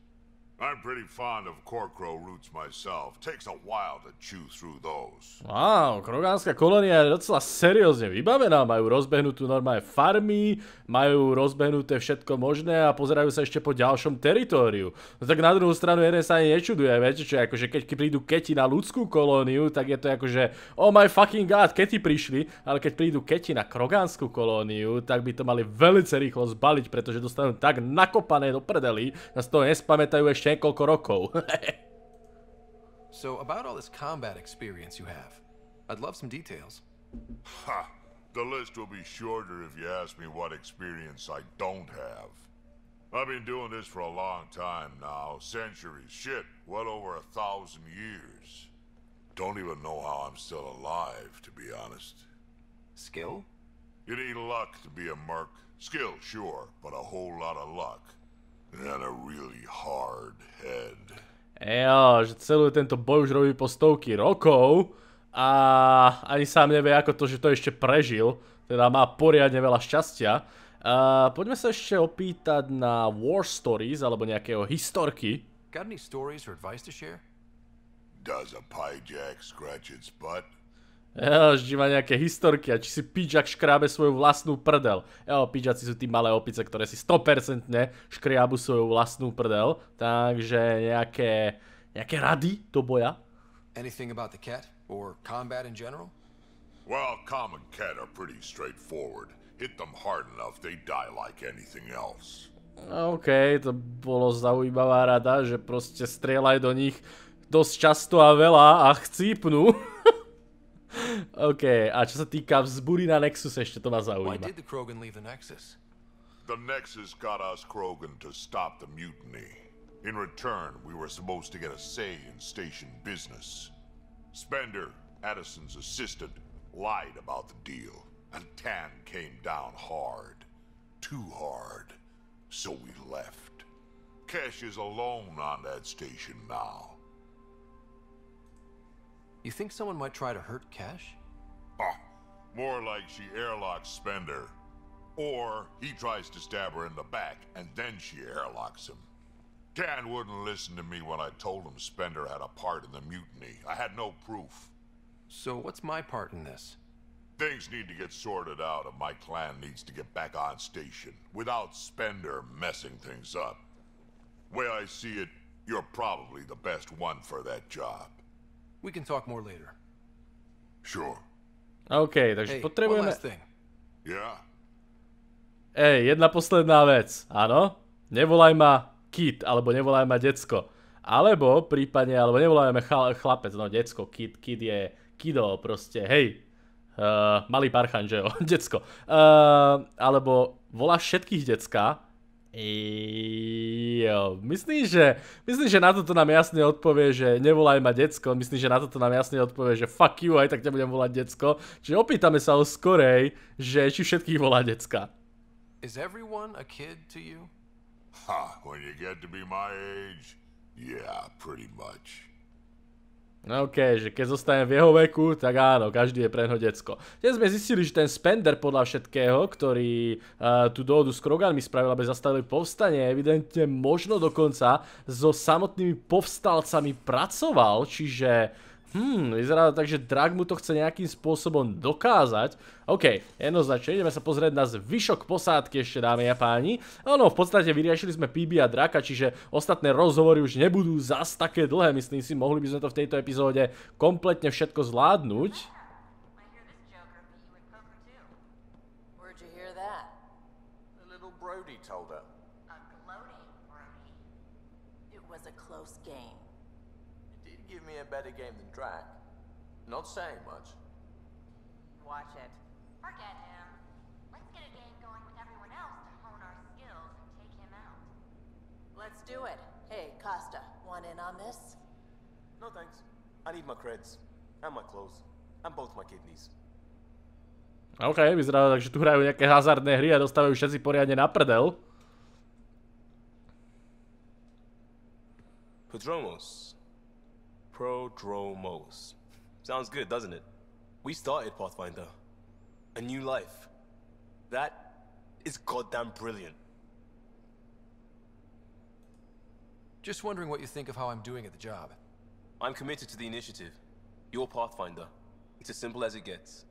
I'm pretty fond of Corcrow roots myself. Takes a while to chew through those. Wow, krogánska kolónia je docela seriózne vybavená. Majú rozbehnutú normálne farmy, majú rozbehnuté všetko možné a pozerajú sa ešte po ďalšom teritóriu. No tak na druhú stranu jeden sa ani nečuduje, viete čo, akože keď prídu keti na ľudskú kolóniu, tak je to akože oh my fucking god, keti prišli, ale keď prídu keti na krogánsku kolóniu, tak by to mali velice rýchlo zbaliť, pretože dostanú tak nakopané do a z toho nespamätajú ešte niekoľko rokov. so, about all this combat experience you have, I'd love some details. Ha! The list will be shorter if you ask me what experience I don't have. I've been doing this for a long time now. Centuries. Shit, well over a thousand years. Don't even know how I'm still alive, to be honest. Skill? You need luck to be a merc. Skill, sure, but a whole lot of luck. And a really hard head. Jo, že celú tento boj už robí po stovky rokov a ani sám nevie ako to, že to ešte prežil. Teda má poriadne veľa šťastia. Uh, poďme sa ešte opýtať na War Stories alebo nejakého historky. Got any stories or advice to share? Does a piejack scratch its butt? Jo, že má nejaké historky a či si píčak škrábe svoju vlastnú prdel. Jo, píčaci sú tí malé opice, ktoré si 100% škriabu svoju vlastnú prdel. Takže nejaké, nejaké rady do boja? Anything about the cat? Or combat in general? Well, common cat are pretty straightforward. Hit them hard enough, they die like anything else. OK, to bolo zaujímavá rada, že proste strieľaj do nich dosť často a veľa a chcípnú. OK, a čo sa týka vzbúry na Nexus, ešte to ma zaujíma. Why did the Krogan leave the Nexus? The Nexus got us Krogan to stop the mutiny. In return, we were supposed to get a say in station business. Spender, Addison's assistant, lied about the deal, and Tan came down hard. Too hard. So we left. Cash is alone on that station now. You think someone might try to hurt Cash? Ah, more like she airlocks Spender. Or he tries to stab her in the back, and then she airlocks him. Dan wouldn't listen to me when I told him Spender had a part in the mutiny. I had no proof. So what's my part in this? Things need to get sorted out, and my clan needs to get back on station without Spender messing things up. Way I see it, you're probably the best one for that job. We can talk more later. Sure. OK, takže hey, potrebujeme... one last thing. Yeah? Ej, jedna posledná vec, áno? Nevolaj ma kid, alebo nevolaj ma decko. Alebo prípadne, alebo nevolajme chlapec, no decko, kid, kid je kido, proste, hej. Uh, malý parchan, že jo, decko. Uh, alebo voláš všetkých decka, Jo, myslím, že, myslím, že na toto nám jasne odpovie, že nevolaj ma decko, myslím, že na toto nám jasne odpovie, že fuck you, aj tak ťa budem volať decko. Čiže opýtame sa o skorej, že či všetkých volá decka. Is everyone a kid to you? Ha, when you get to be my age, yeah, pretty much. No OK, že keď zostane v jeho veku, tak áno, každý je preňho decko. Dnes sme zistili, že ten Spender podľa všetkého, ktorý uh, tú dohodu s Kroganmi spravil, aby zastavili povstanie, evidentne možno dokonca so samotnými povstalcami pracoval, čiže Hmm, vyzerá to tak, že Drag mu to chce nejakým spôsobom dokázať. OK, jednoznačne, ideme sa pozrieť na zvyšok posádky ešte, dámy a páni. Áno, v podstate vyriešili sme PB a Draka, čiže ostatné rozhovory už nebudú zas také dlhé, myslím si, mohli by sme to v tejto epizóde kompletne všetko zvládnuť. Not saying much. Watch it. Forget him. Let's get a game going with everyone else to hone our skills and take him out. Let's do it. Hey, Costa, want in on this? No thanks. I need my creds. And my clothes. And both my kidneys. OK, vyzerá tak, že tu hrajú nejaké hazardné hry a dostávajú všetci poriadne na prdel. Prodromos. Prodromos. Sounds good, doesn't it? We started Pathfinder. A new life. That is goddamn brilliant. Just wondering what you think of how I'm doing at the job. I'm committed to the initiative. You're Pathfinder. It's as simple as it gets.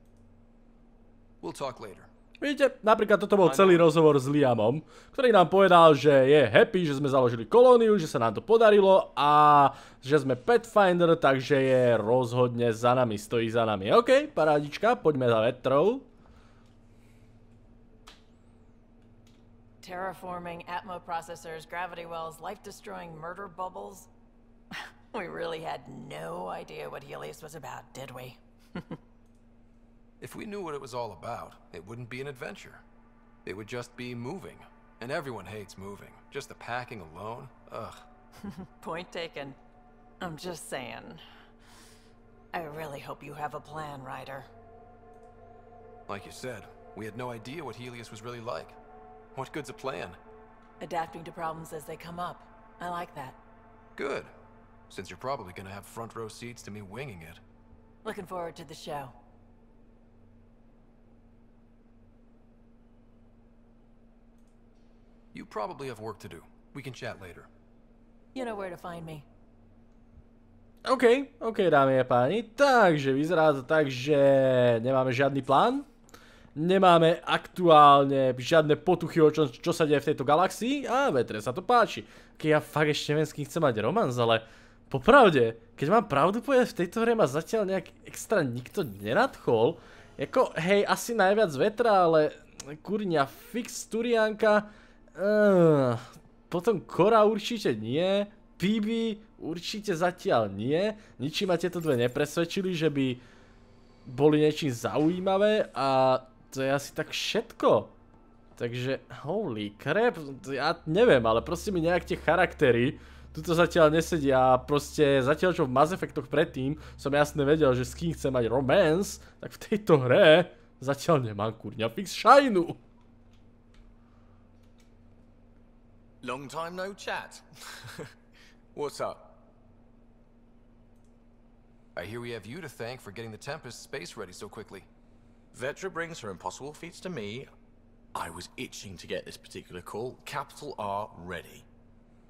We'll talk later. Vidíte, napríklad toto bol celý rozhovor s Liamom, ktorý nám povedal, že je happy, že sme založili kolóniu, že sa nám to podarilo a že sme Pathfinder, takže je rozhodne za nami, stojí za nami. OK, parádička, poďme za vetrou. Terraforming Atmo processors, gravity wells, life-destroying murder bubbles. we really had no idea what Helios was about, did we? If we knew what it was all about, it wouldn't be an adventure. It would just be moving. And everyone hates moving. Just the packing alone, ugh. Point taken. I'm just saying. I really hope you have a plan, Ryder. Like you said, we had no idea what Helios was really like. What good's a plan? Adapting to problems as they come up. I like that. Good. Since you're probably gonna have front row seats to me winging it. Looking forward to the show. You probably have work to do. We can chat later. You know where to find me. OK, OK, dámy a páni, takže vyzerá to tak, že nemáme žiadny plán. Nemáme aktuálne žiadne potuchy o čom, čo sa deje v tejto galaxii a vetre sa to páči. Keď ja fakt ešte neviem, s kým chcem mať romans, ale popravde, keď mám pravdu povedať, v tejto hre ma zatiaľ nejak extra nikto nenadchol. Jako, hej, asi najviac vetra, ale kurňa, fix Turianka, uh, potom Kora určite nie, PB určite zatiaľ nie, ničím ma tieto dve nepresvedčili, že by boli niečím zaujímavé a to je asi tak všetko. Takže, holy crap, ja neviem, ale proste mi nejak tie charaktery tuto zatiaľ nesedia a proste zatiaľ čo v Mass Effectoch predtým som jasne vedel, že s kým chcem mať romance, tak v tejto hre zatiaľ nemám kurňa fix shinu. Long time no chat. What's up? I hear we have you to thank for getting the Tempest space ready so quickly. Vetra brings her impossible feats to me. I was itching to get this particular call. Capital R ready.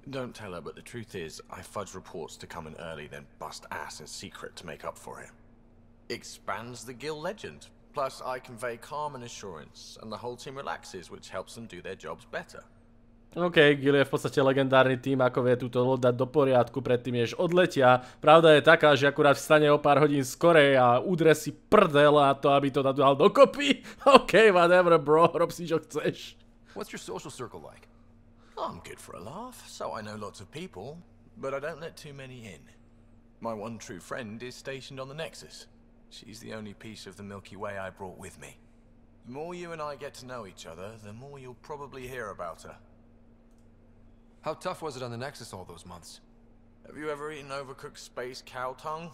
Don't tell her, but the truth is, I fudge reports to come in early, then bust ass in secret to make up for it. Expands the Gill legend. Plus, I convey calm and assurance, and the whole team relaxes, which helps them do their jobs better. OK, Gil je v podstate legendárny tým, ako vie túto loď dať do poriadku predtým, než odletia. Pravda je taká, že akurát vstane o pár hodín skorej a udre si prdel a to, aby to dal dokopy. OK, whatever bro, rob si čo chceš. What's your social circle like? I'm good for a laugh, so I know lots of people, but I don't let too many in. My one true friend is stationed on the Nexus. She's the only piece of the Milky Way I brought with me. The more you and I get to know each other, the more you'll probably hear about her. How tough was it on the Nexus all those months? Have you ever eaten overcooked space cow tongue?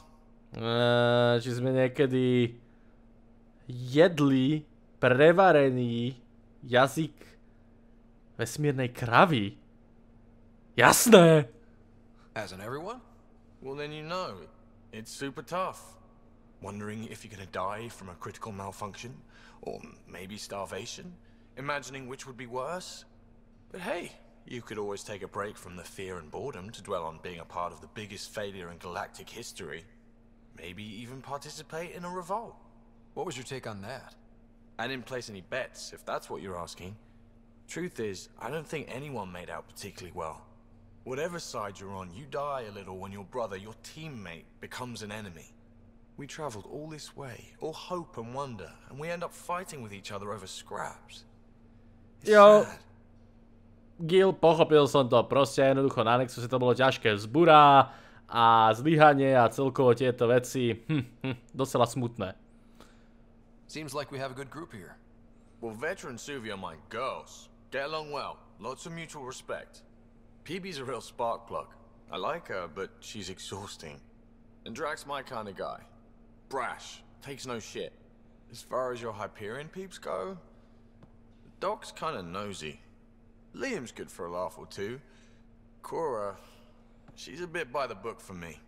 Uh, či sme niekedy jedli prevarený jazyk vesmírnej kravy? Jasné! Hasn't everyone? Well, then you know. It's super tough. Wondering if you're gonna die from a critical malfunction, or maybe starvation, imagining which would be worse. But hey, you could always take a break from the fear and boredom to dwell on being a part of the biggest failure in galactic history. Maybe even participate in a revolt. What was your take on that? I didn't place any bets, if that's what you're asking. Truth is, I don't think anyone made out particularly well. Whatever side you're on, you die a little when your brother, your teammate, becomes an enemy. We traveled all this way, all hope and wonder, and we end up fighting with each other over scraps. It's Yo. sad. Gil, pochopil som to, proste jednoducho na Nexuse to bolo ťažké vzbura a zlyhanie a celkovo tieto veci, hm, hm, docela smutné. Seems like we have a good group here. Well, veteran Suvi are my girls. Get along well. Lots of mutual respect. PB's a real spark plug. I like her, but she's exhausting. And Drax's my kind of guy. Brash. Takes no shit. As far as your Hyperion peeps go, the Doc's kind of nosy. Liam's good for a laugh or two. Cora, she's a bit by the book for me.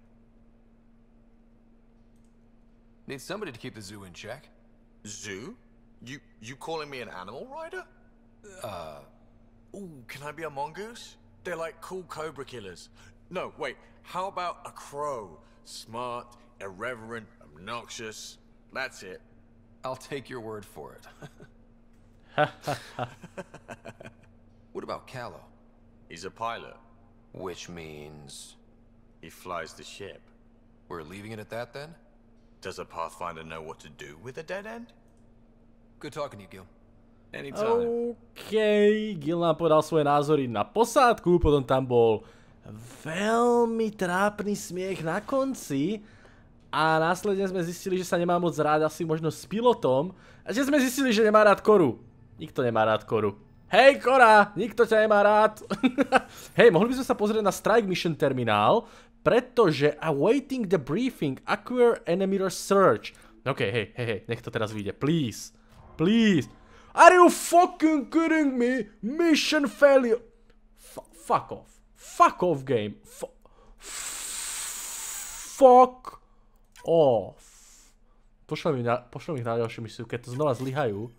Need somebody to keep the zoo in check. Zoo? You you calling me an animal rider? Uh. Ooh, can I be a mongoose? They're like cool cobra killers. No, wait. How about a crow? Smart, irreverent, obnoxious. That's it. I'll take your word for it. what about Callow? He's a pilot. Which means He flies the ship. we're leaving it at that then? Does a Pathfinder know what to do with a dead end? Good talking to you, Gil. Anytime. OK, Gil nám povedal svoje názory na posádku, potom tam bol veľmi trápny smiech na konci a následne sme zistili, že sa nemá moc rád asi možno s pilotom a že sme zistili, že nemá rád Koru. Nikto nemá rád Koru. Hej Kora, nikto ťa nemá rád. Hej, mohli by sme sa pozrieť na Strike Mission terminál, pretože awaiting the briefing, acquire enemy search. OK, hej, hej, hej, nech to teraz vyjde, please. Please. Are you fucking kidding me? Mission failure. Fuck off. Fuck off game. Fuck off. Pošlem ich na, pošlem ich na ďalšiu misiu, keď to znova zlyhajú,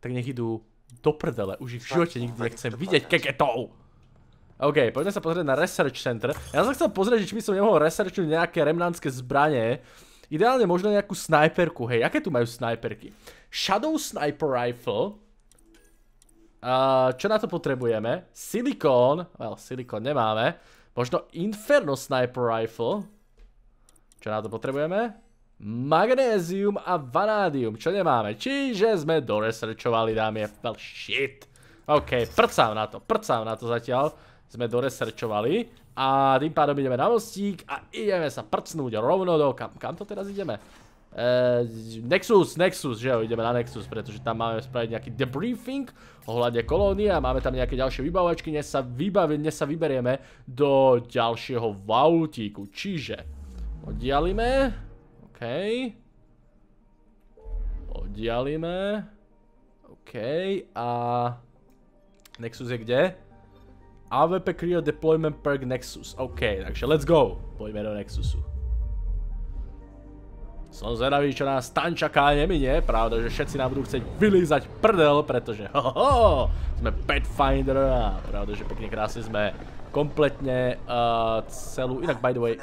tak nech idú do prdele. Už ich v živote nikdy nechcem vidieť keketov. OK, poďme sa pozrieť na Research Center. Ja som chcel pozrieť, či by som nemohol researchnúť nejaké remnantské zbranie. Ideálne možno nejakú snajperku, hej, aké tu majú snajperky? Shadow Sniper Rifle. Uh, čo na to potrebujeme? Silicon. Well, silicon nemáme. Možno Inferno Sniper Rifle. Čo na to potrebujeme? Magnézium a vanádium, čo nemáme. Čiže sme doresearchovali, dámy. Well, shit. OK, prcám na to, prcám na to zatiaľ. Sme doresearchovali. A tým pádom ideme na mostík a ideme sa prcnúť rovno do... Kam, kam to teraz ideme? Uh, Nexus, Nexus, že jo, ideme na Nexus, pretože tam máme spraviť nejaký debriefing ohľadne kolónie a máme tam nejaké ďalšie vybavovačky, dnes sa, vybavi, dnes sa vyberieme do ďalšieho vautíku, čiže oddialíme, OK, oddialíme, OK, a Nexus je kde? AVP Creo Deployment Perk Nexus, OK, takže let's go, poďme do Nexusu. Som zvedavý, čo nás tam čaká, neminie. Pravda, že všetci nám budú chcieť vylízať prdel, pretože hohoho, sme Pathfinder a pravda, že pekne krásne sme kompletne uh, celú, inak by the way,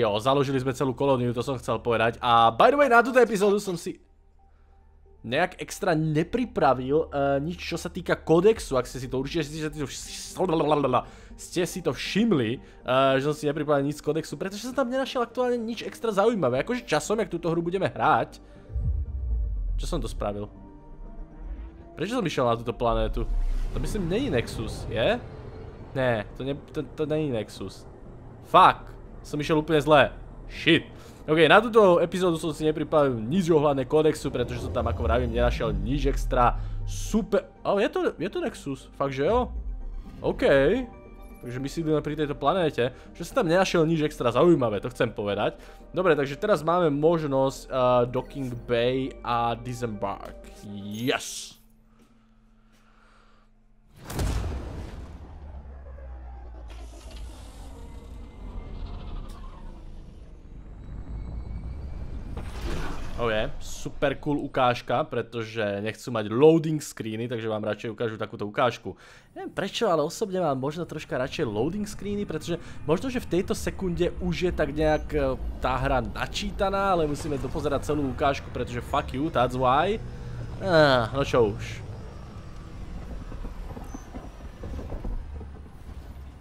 jo, založili sme celú kolóniu, to som chcel povedať. A by the way, na túto epizódu som si nejak extra nepripravil uh, nič, čo sa týka kodexu, ak ste si to určite ste si to, ste si to všimli, uh, že som si nepripravil nič z kodexu, pretože som tam nenašiel aktuálne nič extra zaujímavé. Akože časom, jak túto hru budeme hrať. Čo som to spravil? Prečo som išiel na túto planétu? To myslím není Nexus, je? Ne, to, ne, to, to není Nexus. Fuck, som išiel úplne zle. Shit. OK, na túto epizódu som si nepripravil nič ohľadne kodexu, pretože som tam, ako vravím, nenašiel nič extra super... Ale je to, je to Nexus, fakt, že jo? OK. Takže my ideme pri tejto planéte, že som tam nenašiel nič extra zaujímavé, to chcem povedať. Dobre, takže teraz máme možnosť uh, Docking Bay a Disembark. Yes! Oh je, super cool ukážka, pretože nechcú mať loading screeny, takže vám radšej ukážu takúto ukážku. Neviem prečo, ale osobne mám možno troška radšej loading screeny, pretože možno, že v tejto sekunde už je tak nejak e, tá hra načítaná, ale musíme dopozerať celú ukážku, pretože fuck you, that's why. Ah, no čo už.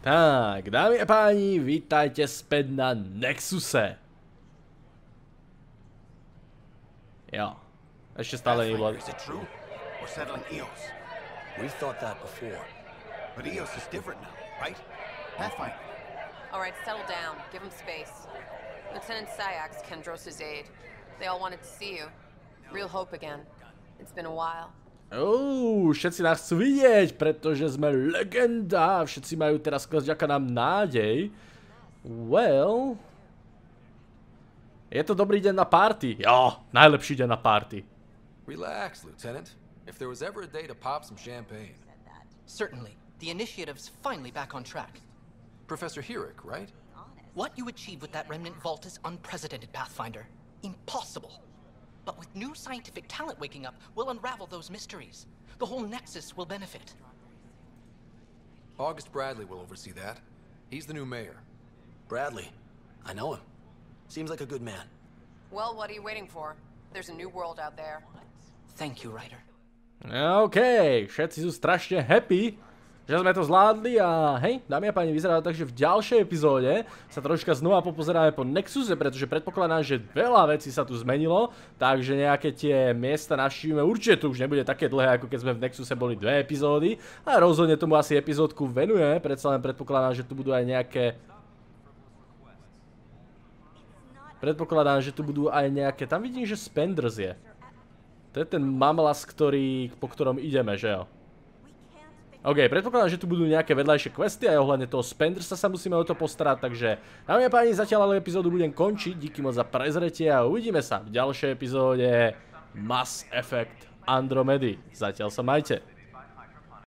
Tak, dámy a páni, vítajte späť na Nexuse. Jo. Ešte stále nie bolo. Is it true? We're settling Eos. We've thought that before. But EOS is different now, right? Pathfinder. All right, settle down. Give him space. Lieutenant Sayax, Kendros' aide. They all wanted to see you. Real hope again. It's been a while. Uuu, všetci nás chcú vidieť, pretože sme legenda. Všetci majú teraz vďaka nám nádej. Well... Je to dobrý deň na party. Jo, najlepší deň na party. Relax, Lieutenant. If there was ever a day to pop some champagne. Certainly. The initiative's finally back on track. Professor Herrick, right? What you achieved with that remnant vault is unprecedented, Pathfinder. Impossible. But with new scientific talent waking up, we'll unravel those mysteries. The whole Nexus will benefit. August Bradley will oversee that. He's the new mayor. Bradley. I know him. Seems like a good man. Well, what are you waiting for? There's a new world out there. Thank you, Ryder. OK, všetci sú strašne happy, že sme to zvládli a hej, dámy a páni, vyzerá to tak, že v ďalšej epizóde sa troška znova popozeráme po Nexuse, pretože predpokladám, že veľa vecí sa tu zmenilo, takže nejaké tie miesta navštívime, určite to už nebude také dlhé, ako keď sme v Nexuse boli dve epizódy, a rozhodne tomu asi epizódku venujeme, predsa len predpokladám, že tu budú aj nejaké Predpokladám, že tu budú aj nejaké, tam vidím, že Spenders je. To je ten mamlas, ktorý, po ktorom ideme, že jo? OK, predpokladám, že tu budú nejaké vedľajšie questy a ohľadne toho Spendersa sa musíme o to postarať, takže dámy a páni, zatiaľ ale epizódu budem končiť, díky moc za prezretie a uvidíme sa v ďalšej epizóde Mass Effect Andromedy. Zatiaľ sa majte.